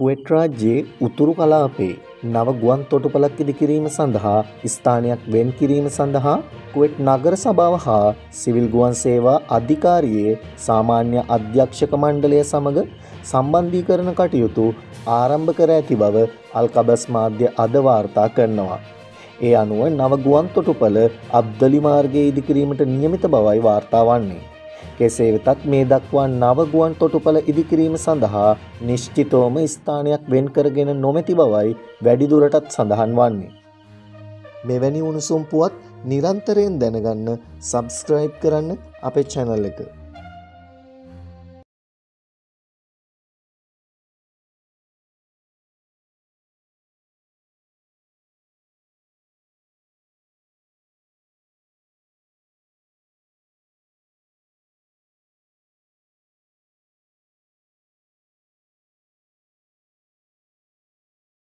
කුවෙට් රාජ්‍යයේ උතුරු කලාපේ නව ගුවන් තොටුපළක් ඉදිකිරීම සඳහා ස්ථානයක් වෙන් කිරීම සඳහා කුවෙට් නගර සභාව හා සිවිල් ගුවන් සේවා අධිකාරියේ සාමාන්‍ය අධ්‍යක්ෂක මණ්ඩලය සමග සම්බන්ධීකරණ කටයුතු ආරම්භ කර ඇති බව අල්කබස් මාධ්‍ය අද වාර්තා කරනවා. ඒ අනුව නව ගුවන් තොටුපළ අබ්දලි මාර්ගයේ ඉදිකිරීමට නියමිත බවයි වාර්තා වන්නේ. කෙසේ වෙතත් මේ දක්වා නව ගුවන් තොටුපළ ඉදිකිරීම සඳහා නිශ්චිතවම ස්ථානයක් වෙන් කරගෙන නොමැති බවයි වැඩිදුරටත් සඳහන් වන්නේ. මෙවැනි උණුසුම් පුවත් නිරන්තරයෙන් දැනගන්න සබස්ක්‍රයිබ් කරන්න අපේ චැනල් එක.